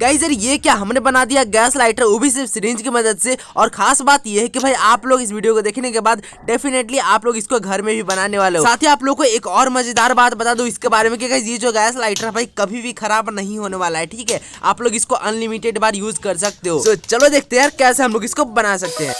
Guys यार ये क्या हमने बना दिया गैस लाइटर वो भी सिर्फ़ सिरिंज की मदद से। और खास बात ये है कि भाई आप लोग इस वीडियो को देखने के बाद डेफिनेटली आप लोग इसको घर में भी बनाने वाले हो। साथ ही आप लोग को एक और मज़ेदार बात बता दो इसके बारे में कि ये जो गैस लाइटर भाई कभी भी खराब नहीं होने वाला है ठीक है? आप लोग इसको अनलिमिटेड बार यूज़ कर सकते हो। So, चलो देखते हैं यार कैसे हम लोग इसको बना सकते हैं।